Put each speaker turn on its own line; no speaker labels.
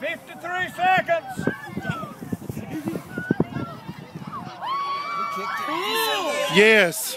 53 seconds.
Yes.